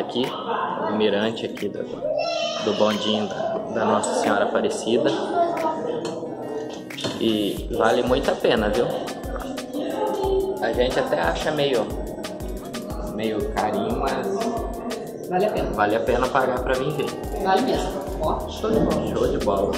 aqui, o mirante aqui do, do bondinho da, da Nossa Senhora Aparecida. E vale muito a pena, viu? A gente até acha meio, meio carinho, mas Vale a pena. vale a pena pagar pra vir ver. Vale mesmo. Ó, show de bola. Show de bola.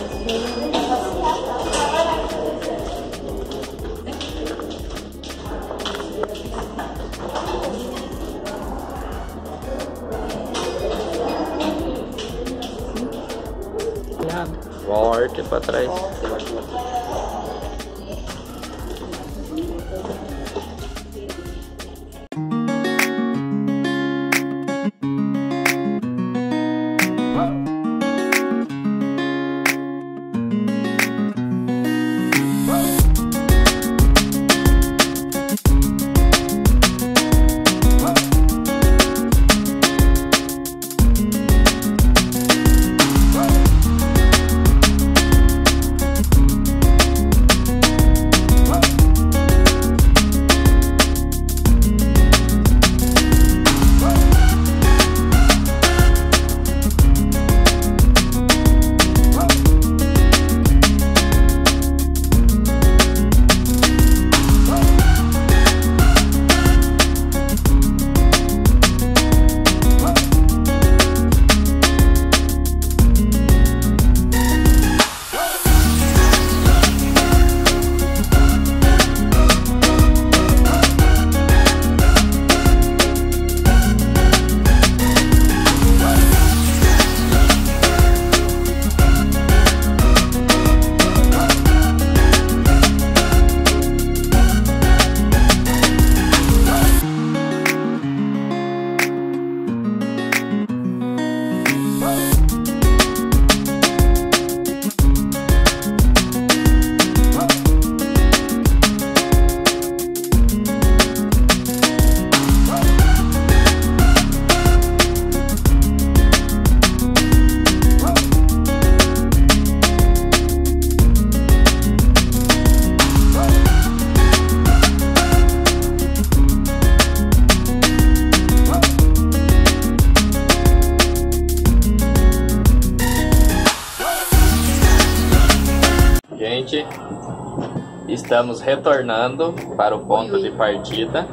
Forte pra trás. Gente, estamos retornando para o ponto de partida.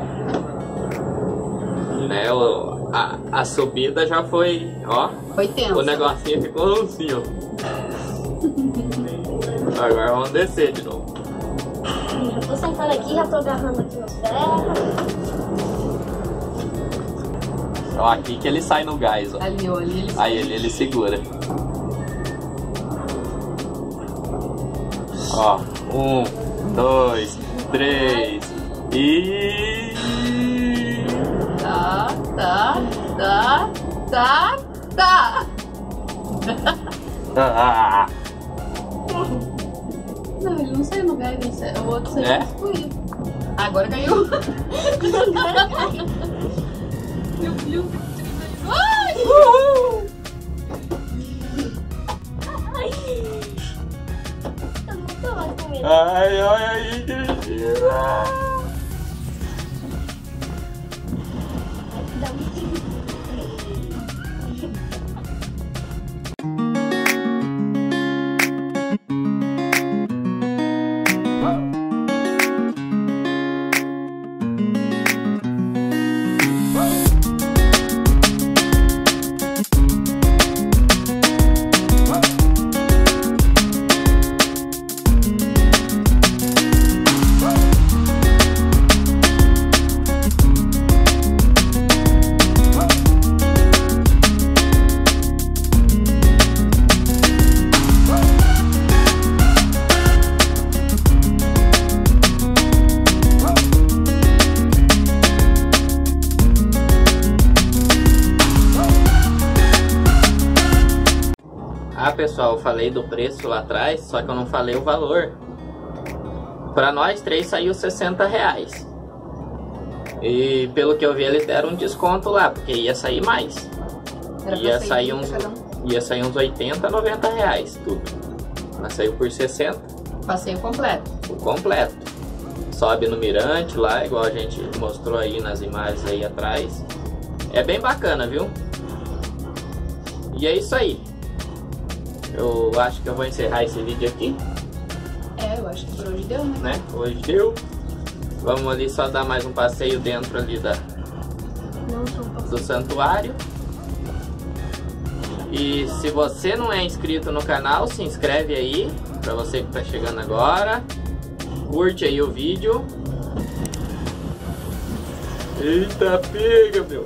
Né, o- a, a subida já foi, ó, Foi tenso. o negocinho ficou assim, ó. Agora vamos descer de novo. Já tô sentando aqui, já tô agarrando aqui nos ferros. Ó, aqui que ele sai no gás, ó. Ali, ó, ali ele Aí ele, ele segura. Ó, um, dois, três e. Tá, tá, tá, tá, tá. Ah, Não, ele não saiu no gás, ele saiu- o outro saiu É? excluído. Agora caiu. Meu Deus. Ai! Ai, ai, ai, Cristina. Pessoal, eu falei do preço lá atrás, só que eu não falei o valor. Pra nós três saiu 60 reais. E pelo que eu vi, eles deram um desconto lá, porque ia sair mais. Era Ia sair sair, 30 uns, um. ia sair uns 80, 90 reais tudo. Mas saiu por 60, Passeio completo. o completo. Sobe no mirante lá, igual a gente mostrou aí nas imagens aí atrás. É bem bacana, viu? E é isso aí. Eu acho que eu vou encerrar esse vídeo aqui, É, eu acho que por hoje deu, né? né? Hoje deu. Vamos ali só dar mais um passeio dentro ali da, do santuário. E se você não é inscrito no canal, se inscreve aí, pra você que tá chegando agora. Curte aí o vídeo. Eita, pega, meu.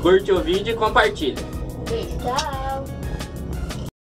Curte o vídeo e compartilha. Beijo. Tchau.